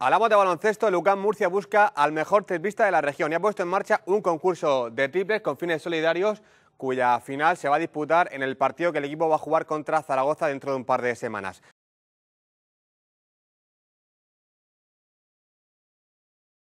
Hablamos de baloncesto, el UCAM Murcia busca al mejor triplista de la región y ha puesto en marcha un concurso de triples con fines solidarios cuya final se va a disputar en el partido que el equipo va a jugar contra Zaragoza dentro de un par de semanas.